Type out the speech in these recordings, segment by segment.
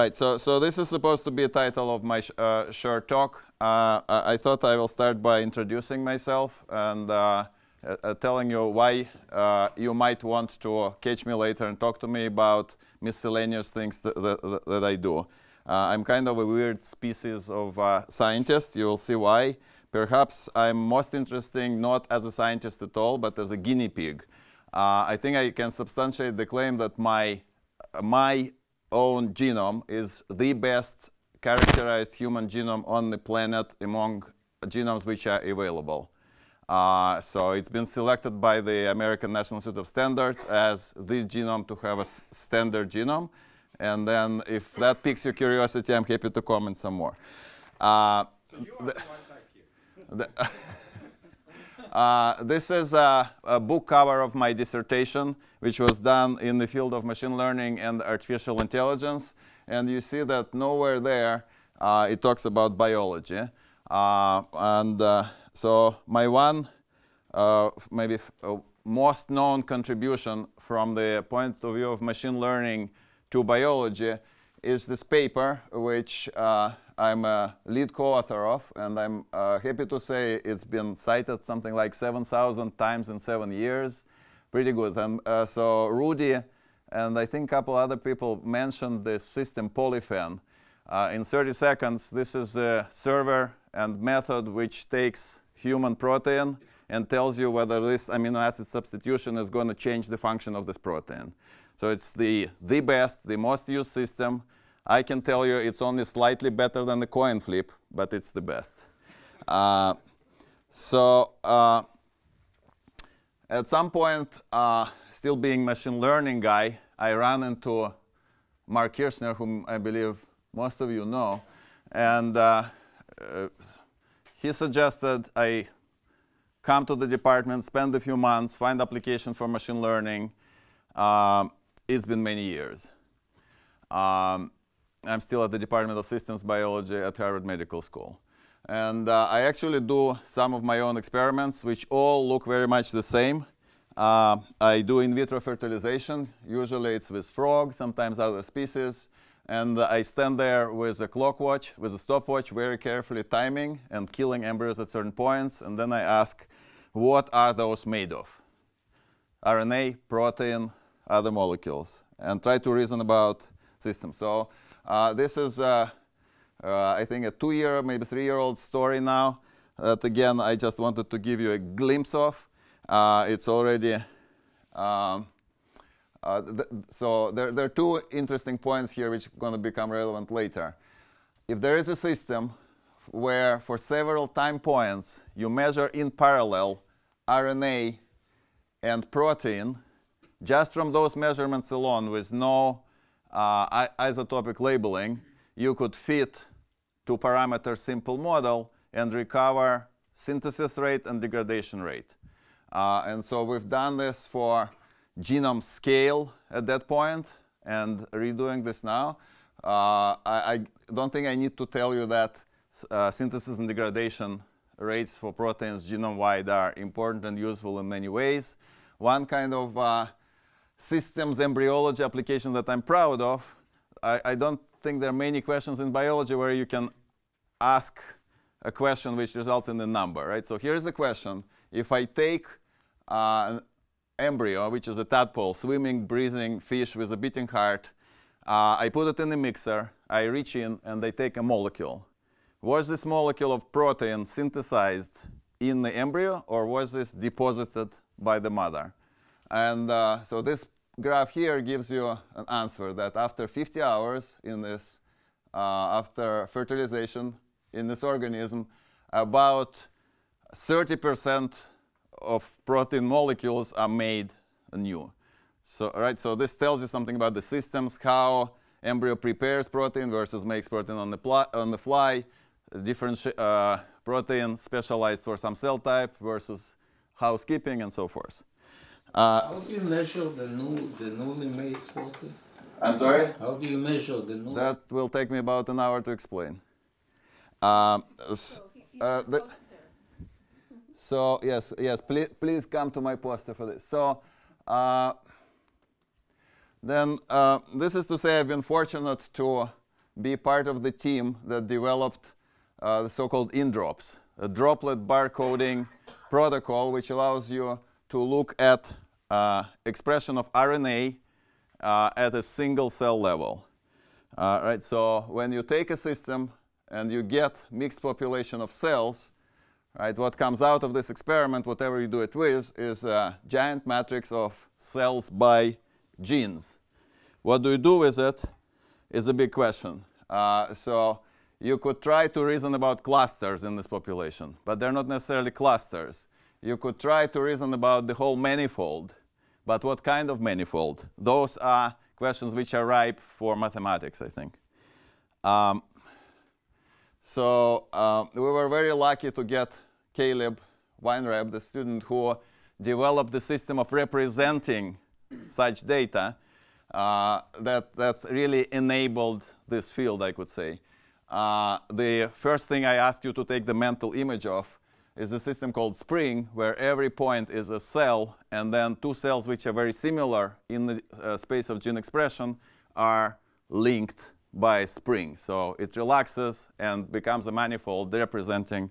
Right, so, so this is supposed to be a title of my sh uh, short talk. Uh, I, I, thought I will start by introducing myself and uh, uh telling you why uh, you might want to catch me later and talk to me about miscellaneous things that, that, that I do. Uh, I'm kind of a weird species of scientist. You will see why. Perhaps I'm most interesting not as a scientist at all, but as a guinea pig. I think I can substantiate the claim that my, my own genome is the best characterized human genome on the planet among genomes which are available. Uh, so it's been selected by the American National Institute of Standards as the genome to have a standard genome. And then if that piques your curiosity, I'm happy to comment some more. Uh, so you are the, the one type here. Uh, this is a, a, book cover of my dissertation, which was done in the field of machine learning and artificial intelligence. And you see that nowhere there uh, it talks about biology. Uh, and uh, so my one, uh, maybe most known contribution from the point of view of machine learning to biology is this paper, which I'm a lead co-author of, and I'm uh, happy to say it's been cited something like 7,000 times in seven years. Pretty good. And uh, so Rudy and I think a couple other people mentioned this system Polyphen. Uh, in 30 seconds, this is a server and method which takes human protein and tells you whether this amino acid substitution is going to change the function of this protein. So it's the, the best, the most used system. I can tell you it's only slightly better than the coin flip, but it's the best. Uh, so uh, at some point, uh, still being machine learning guy, I ran into Marc Kirschner, whom I believe most of you know, and uh, uh, he suggested I come to the department, spend a few months, find application for machine learning. Um, it's been many years. Um, I'm still at the Department of Systems Biology at Harvard Medical School. And uh, I actually do some of my own experiments, which all look very much the same. Uh, I do in vitro fertilization. Usually it's with frogs, sometimes other species. And I stand there with a clock watch, with a stopwatch, very carefully timing and killing embryos at certain points. And then I ask, what are those made of? RNA, protein, other molecules, and try to reason about systems. So uh, this is, uh, uh, I think, a two-year, maybe three-year-old story now that, again, I just wanted to give you a glimpse of. it's already, um, th so there, there are two interesting points here which are going to become relevant later. If there is a system where for several time points you measure in parallel RNA and protein, just from those measurements alone with no uh, isotopic labeling, you could fit two parameter simple model and recover synthesis rate and degradation rate. Uh, and so we've done this for genome scale at that point and redoing this now. Uh, I, I, don't think I need to tell you that uh, synthesis and degradation rates for proteins genome-wide are important and useful in many ways. One kind of uh, systems embryology application that I'm proud of. I, I, don't think there are many questions in biology where you can ask a question which results in a number, right? So here's the question. If I take uh, an embryo, which is a tadpole, swimming, breathing fish with a beating heart, uh, I put it in the mixer, I reach in, and I take a molecule. Was this molecule of protein synthesized in the embryo, or was this deposited by the mother? And uh, so this graph here gives you an answer that after 50 hours in this, uh, after fertilization in this organism, about 30% of protein molecules are made new. So, right, so this tells you something about the systems, how embryo prepares protein versus makes protein on the, on the fly, different uh, protein specialized for some cell type versus housekeeping and so forth. Uh, How do you measure the, new, the newly made protein? I'm sorry? How do you measure the new? That will take me about an hour to explain. Um, uh, so yes, yes, please, please come to my poster for this. So uh, then uh, this is to say I've been fortunate to be part of the team that developed uh, the so-called inDrops, a droplet barcoding protocol which allows you to look at uh, expression of RNA uh, at a single cell level. Uh, right, so when you take a system and you get mixed population of cells, right, what comes out of this experiment, whatever you do it with, is a giant matrix of cells by genes. What do you do with it is a big question. Uh, so you could try to reason about clusters in this population, but they're not necessarily clusters. You could try to reason about the whole manifold, but what kind of manifold? Those are questions which are ripe for mathematics, I think. Um, so uh, we were very lucky to get Caleb Weinreb, the student who developed the system of representing such data uh, that, that really enabled this field, I could say. Uh, the first thing I asked you to take the mental image of is a system called Spring, where every point is a cell, and then two cells which are very similar in the uh, space of gene expression are linked by Spring. So it relaxes and becomes a manifold representing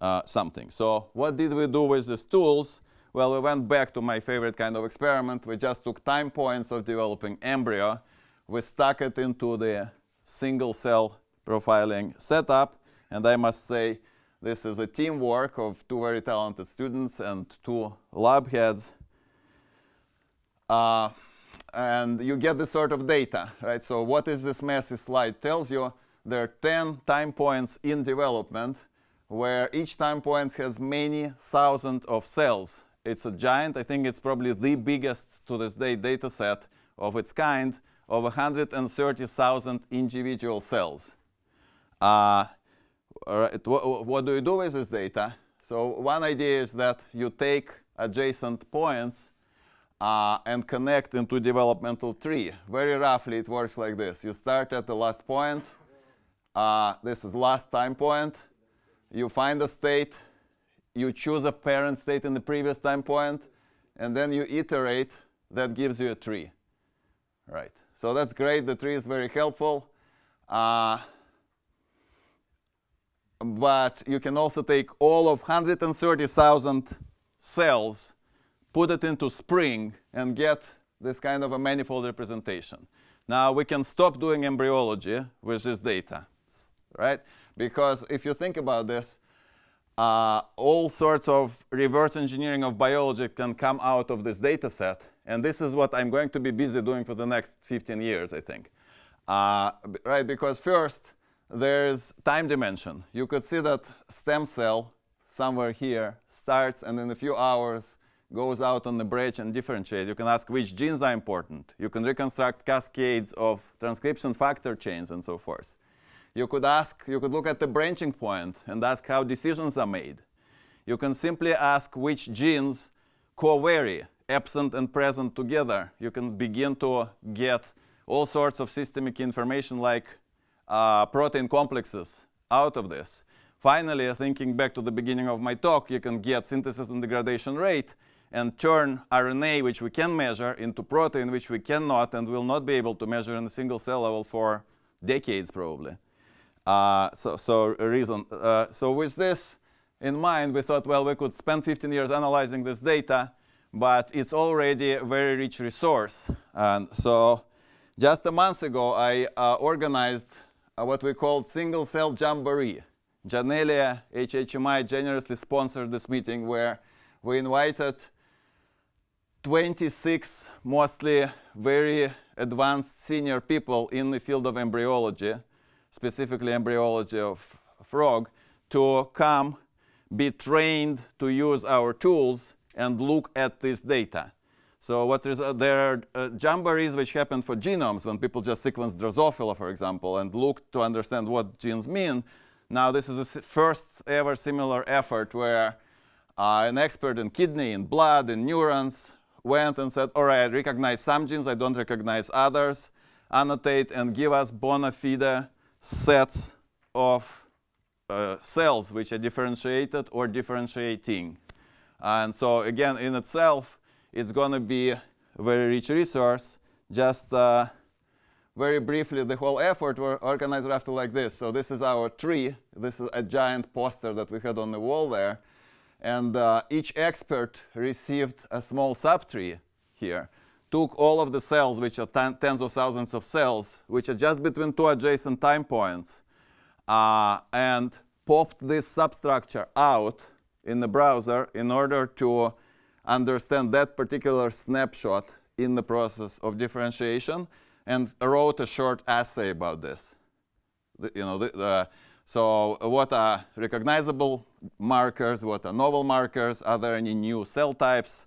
uh, something. So what did we do with these tools? Well, we went back to my favorite kind of experiment. We just took time points of developing embryo. We stuck it into the single cell profiling setup. And I must say, this is a teamwork of two very talented students and two lab heads. Uh, and you get this sort of data, right? So what is this messy slide tells you? There are 10 time points in development where each time point has many thousands of cells. It's a giant, I think it's probably the biggest to this day data set of its kind of 130,000 individual cells. Uh, right, wh what do you do with this data? So one idea is that you take adjacent points uh, and connect into developmental tree. Very roughly, it works like this. You start at the last point. Uh, this is last time point. You find a state. You choose a parent state in the previous time. And then you iterate. That gives you a tree. Right. So that's great. The tree is very helpful. Uh, but you can also take all of 130,000 cells, put it into Spring, and get this kind of a manifold representation. Now we can stop doing embryology with this data, right? Because if you think about this, uh, all sorts of reverse engineering of biology can come out of this data set. And this is what I'm going to be busy doing for the next 15 years, I think. Uh, right, because first, there's time dimension. You could see that stem cell somewhere here starts and in a few hours goes out on the bridge and differentiate. You can ask which genes are important. You can reconstruct cascades of transcription factor chains and so forth. You could ask, you could look at the branching point and ask how decisions are made. You can simply ask which genes co-vary, absent and present together. You can begin to get all sorts of systemic information like uh, protein complexes out of this. Finally, thinking back to the beginning of my talk, you can get synthesis and degradation rate and turn RNA, which we can measure, into protein, which we cannot and will not be able to measure in a single cell level for decades, probably. Uh, so, so reason. Uh, so with this in mind, we thought, well, we could spend 15 years analyzing this data, but it's already a very rich resource. And so just a month ago, I uh, organized what we called single cell jamboree. Janelia HHMI generously sponsored this meeting where we invited 26 mostly very advanced senior people in the field of embryology, specifically embryology of frog, to come be trained to use our tools and look at this data. So what is, uh, there are uh, jamborees which happen for genomes when people just sequence Drosophila, for example, and look to understand what genes mean. Now this is the first ever similar effort where uh, an expert in kidney, in blood, in neurons went and said, all right, I recognize some genes, I don't recognize others. Annotate and give us bona fide sets of uh, cells which are differentiated or differentiating. And so again, in itself, it's going to be a very rich resource. Just uh, very briefly the whole effort, we're organized roughly like this. So this is our tree. This is a giant poster that we had on the wall there. And uh, each expert received a small subtree here, took all of the cells, which are ten tens of thousands of cells, which are just between two adjacent time points, uh, and popped this substructure out in the browser in order to understand that particular snapshot in the process of differentiation and wrote a short essay about this. The, you know, the, the, so what are recognizable markers? What are novel markers? Are there any new cell types?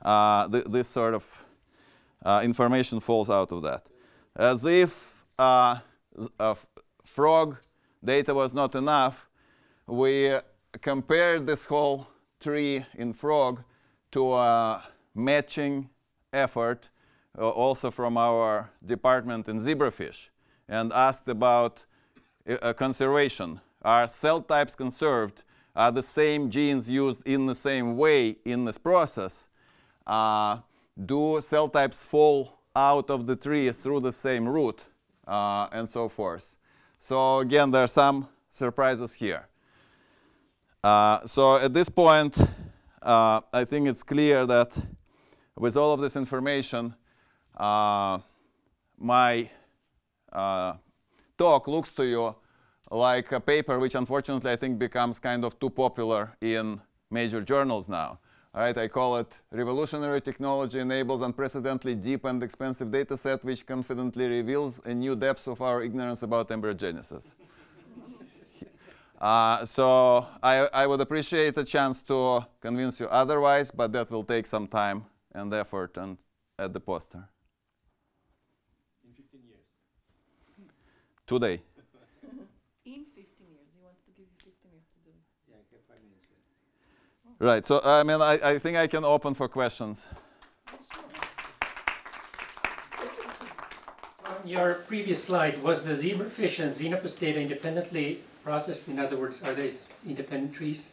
Uh, th this sort of uh, information falls out of that. As if uh, frog data was not enough, we compared this whole tree in frog to a matching effort uh, also from our department in zebrafish and asked about uh, conservation. Are cell types conserved? Are the same genes used in the same way in this process? Uh, do cell types fall out of the tree through the same root? Uh, and so forth. So again, there are some surprises here. Uh, so at this point, uh, I think it's clear that with all of this information, uh, my uh, talk looks to you like a paper which unfortunately I think becomes kind of too popular in major journals now. Right, I call it revolutionary technology enables unprecedentedly deep and expensive data set which confidently reveals a new depth of our ignorance about embryogenesis. Uh, so I, I would appreciate a chance to convince you otherwise, but that will take some time and effort and at the poster. In 15 years. today. In 15 years, he wants to give you 15 years to do it. Yeah, I get five minutes. Right, so I mean, I, I think I can open for questions. Your previous slide, was the zebrafish and xenopus data independently processed? In other words, are they independent trees?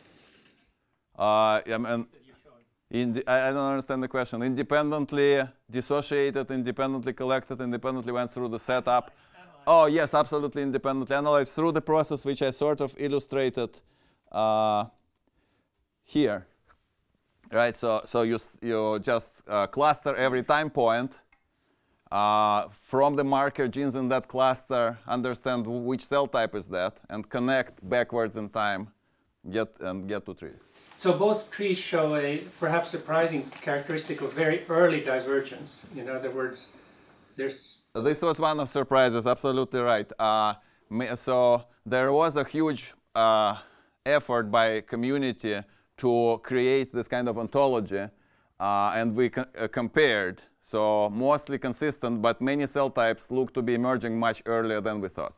Uh, I mean, I, I don't understand the question. Independently dissociated, independently collected, independently went through the setup. Oh, yes, absolutely independently analyzed through the process which I sort of illustrated uh, here. Right, so, so you, you just uh, cluster every time point uh, from the marker genes in that cluster, understand which cell type is that, and connect backwards in time, get and get to trees. So both trees show a perhaps surprising characteristic of very early divergence. In other words, there's this was one of surprises, absolutely right. Uh, so there was a huge uh, effort by community to create this kind of ontology, uh, and we co uh, compared. So mostly consistent, but many cell types look to be emerging much earlier than we thought.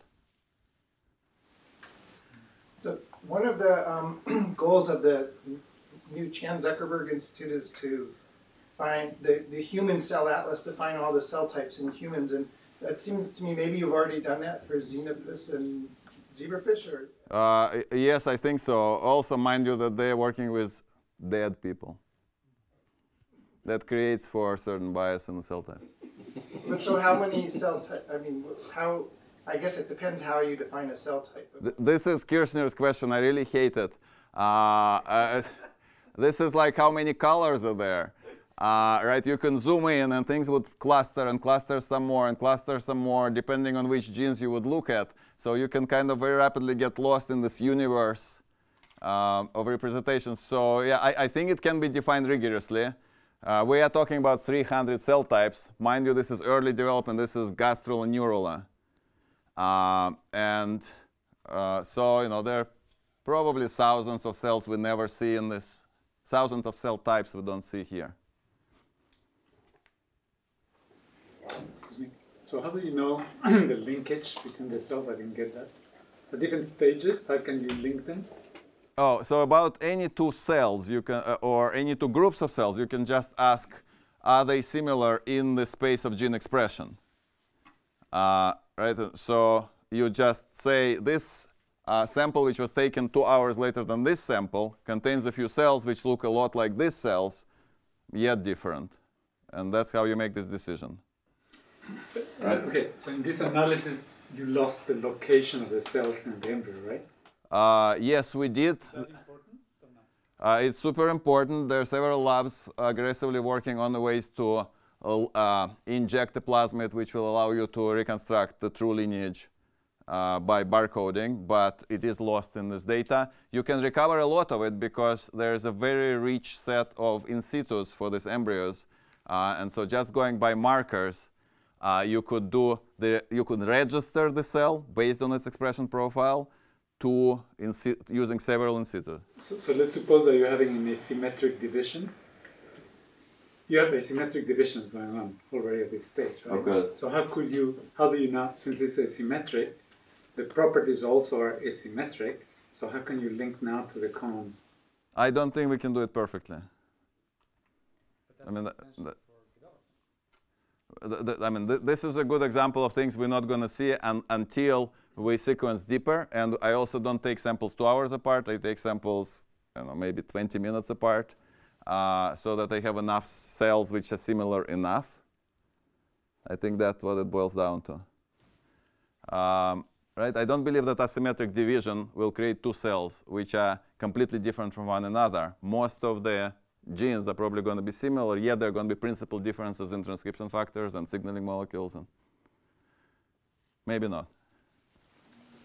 So one of the um, goals of the new Chan Zuckerberg Institute is to find the, the human cell atlas to find all the cell types in humans. And that seems to me maybe you've already done that for xenopus and zebrafish, or? Uh, yes, I think so. Also, mind you that they're working with dead people. That creates for certain bias in the cell type. But so how many cell type, I mean, how, I guess it depends how you define a cell type. Th this is Kirschner's question. I really hate it. Uh, uh, this is like how many colors are there uh, right? You can zoom in and things would cluster and cluster some more and cluster some more depending on which genes you would look at. So you can kind of very rapidly get lost in this universe uh, of representations. So yeah, I, I, think it can be defined rigorously. Uh, we are talking about 300 cell types. Mind you, this is early development. This is gastroloneural. Uh, and uh, so, you know, there are probably thousands of cells we never see in this, thousands of cell types we don't see here. Excuse me. So how do you know the linkage between the cells? I didn't get that. The different stages, how can you link them? Oh, so about any two cells you can, uh, or any two groups of cells, you can just ask, are they similar in the space of gene expression? Uh, right. So you just say this uh, sample, which was taken two hours later than this sample, contains a few cells which look a lot like these cells, yet different, and that's how you make this decision. Right. Okay, so in this analysis, you lost the location of the cells in the embryo, right? Uh, yes, we did. Is that important or not? Uh, it's super important. There are several labs aggressively working on the ways to uh, uh, inject a plasmid which will allow you to reconstruct the true lineage uh, by barcoding, but it is lost in this data. You can recover a lot of it because there is a very rich set of in situs for these embryos. Uh, and so just going by markers, uh, you could do the, you could register the cell based on its expression profile to in using several in situ. So, so let's suppose that you're having an asymmetric division. You have asymmetric division going on already at this stage, right? Okay. So how could you, how do you now, since it's asymmetric, the properties also are asymmetric, so how can you link now to the common? I don't think we can do it perfectly. I mean, th- th- th- th- I mean, th- this is a good example of things we're not going to see un- until we sequence deeper. And I also don't take samples two hours apart. I take samples, you know, maybe 20 minutes apart, uh, so that I have enough cells which are similar enough. I think that's what it boils down to. Um, right? I don't believe that asymmetric division will create two cells which are completely different from one another. Most of the genes are probably going to be similar, yet there are going to be principal differences in transcription factors and signaling molecules, and maybe not.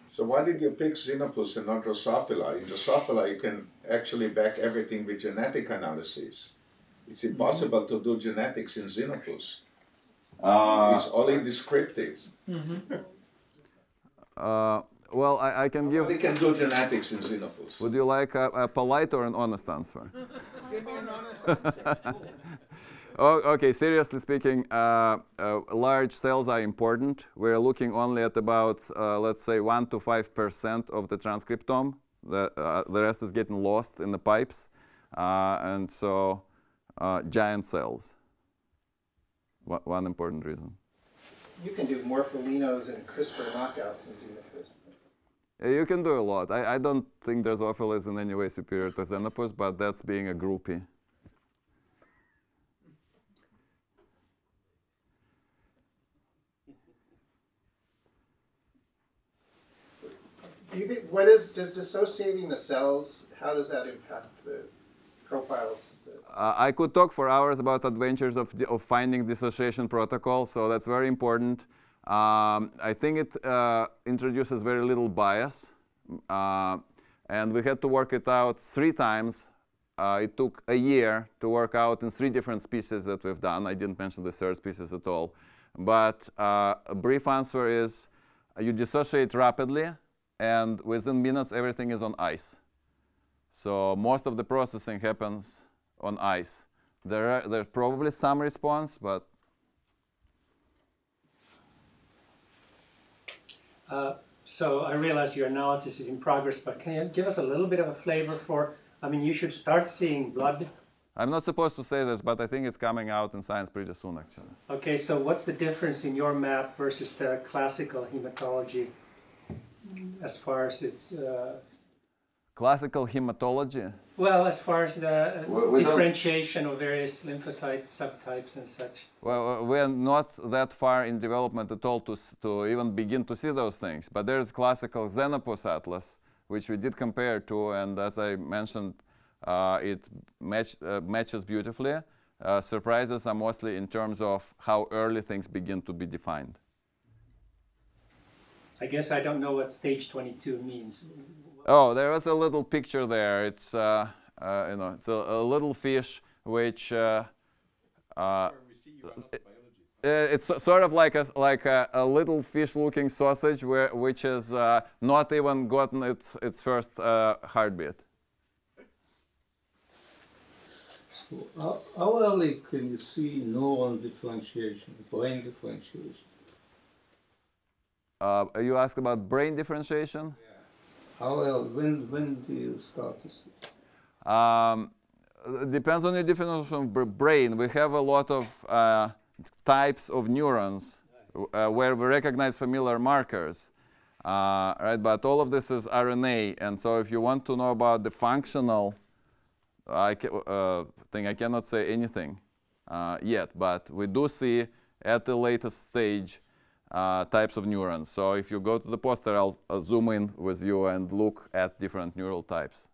So why did you pick Xenopus and not Drosophila? In Drosophila, you can actually back everything with genetic analysis. It's impossible mm-hmm. to do genetics in Xenopus. Uh, it's only descriptive. Mm-hmm. Uh, well, I, I can give. Nobody can do genetics in Xenopus. Would you like a, a polite or an honest answer? oh, okay, seriously speaking, uh, uh, large cells are important. We're looking only at about, uh, let's say, 1 to 5% of the transcriptome. The, uh, the rest is getting lost in the pipes. Uh, and so, uh, giant cells. One- one important reason. You can do morpholinos and CRISPR knockouts in Xenopus. Yeah, You can do a lot. I, I don't think there's is in any way superior to Xenopus, but that's being a groupie. Do you think what is just dissociating the cells? How does that impact the profiles? Uh, I could talk for hours about adventures of, of finding dissociation protocol, so that's very important. Um, I think it uh, introduces very little bias, uh, and we had to work it out three times. Uh, it took a year to work out in three different species that we've done. I didn't mention the third species at all. But uh, a brief answer is uh, you dissociate rapidly, and within minutes, everything is on ice. So most of the processing happens on ice. There are, there's probably some response, but Uh, so I realize your analysis is in progress, but can you give us a little bit of a flavor for? I mean, you should start seeing blood. I'm not supposed to say this, but I think it's coming out in science pretty soon, actually. Okay, so what's the difference in your map versus the classical hematology, as far as its uh, Classical hematology. well, as far as the uh, We- we differentiation of various lymphocyte subtypes and such? Well, uh, we're not that far in development at all to, to even begin to see those things. But there's classical Xenopus atlas, which we did compare to, and as I mentioned, uh, it match, uh, matches beautifully. Uh, surprises are mostly in terms of how early things begin to be defined. I guess I don't know what stage 22 means. Oh, there was a little picture there. It's uh, uh, you know, it's a, a little fish which uh, uh, uh, it's sort of like a like a, a little fish-looking sausage, where, which has uh, not even gotten its its first uh, heartbeat. So how, how early can you see neuron differentiation, brain differentiation? Uh, you asked about brain differentiation. Yeah. How early, when, when do you start to see? Um, depends on your definition of brain. We have a lot of uh, types of neurons uh, where we recognize familiar markers, uh, right? But all of this is RNA, and so if you want to know about the functional I uh, thing, I cannot say anything uh, yet. But we do see at the latest stage uh, types of neurons. So if you go to the poster, I'll, I'll zoom in with you and look at different neural types.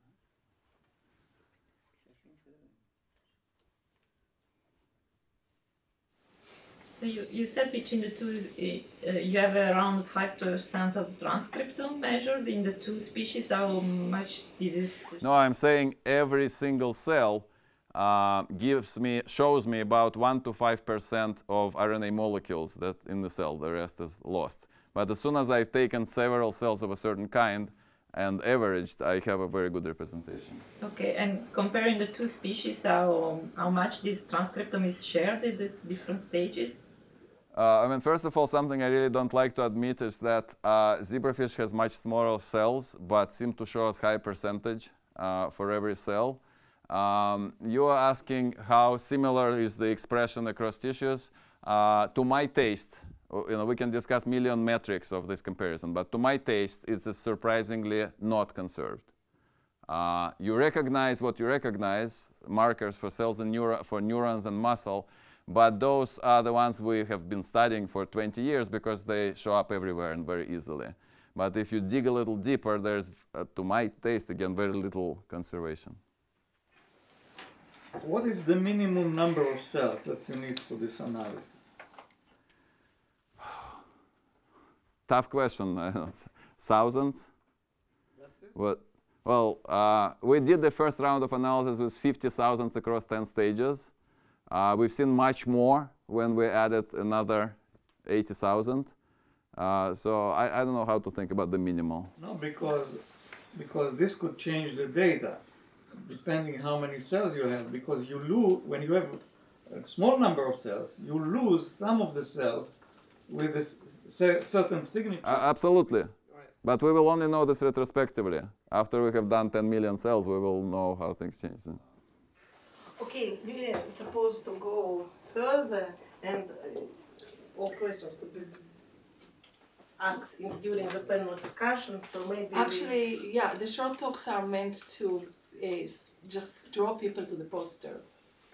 So you, you said between the two, uh, uh, you have around 5% of transcriptome measured in the two species. How much this is? No, I'm saying every single cell uh, gives me, shows me about 1 to 5% of RNA molecules that in the cell, the rest is lost. But as soon as I've taken several cells of a certain kind and averaged, I have a very good representation. Okay, and comparing the two species, how, how much this transcriptome is shared at the different stages? Uh, I mean, first of all, something I really don't like to admit is that uh, zebrafish has much smaller cells, but seem to show us high percentage uh, for every cell. Um, you are asking how similar is the expression across tissues. Uh, to my taste, uh, you know, we can discuss million metrics of this comparison, but to my taste, it's surprisingly not conserved. Uh, you recognize what you recognize, markers for cells and neuro for neurons and muscle, but those are the ones we have been studying for 20 years because they show up everywhere and very easily. But if you dig a little deeper, there's, uh, to my taste, again, very little conservation. What is the minimum number of cells that you need for this analysis? Tough question. Thousands? What? Well, uh, we did the first round of analysis with 50,000 across 10 stages. Uh, we've seen much more when we added another 80,000. Uh, so I, I don't know how to think about the minimal. No, because because this could change the data depending how many cells you have. Because you lose when you have a small number of cells, you lose some of the cells with a certain signature. Uh, absolutely. But we will only know this retrospectively. After we have done 10 million cells, we will know how things change. Okay, we are supposed to go further and uh, all questions could be asked in- during the panel discussion, so maybe. Actually, yeah, the short talks are meant to uh, s- just draw people to the posters.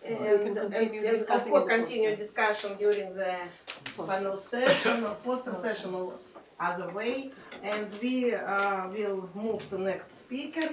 And, So we can and- continue and of course, the continue posters. discussion during the panel session or poster session or other way. And we uh, will move to next speaker.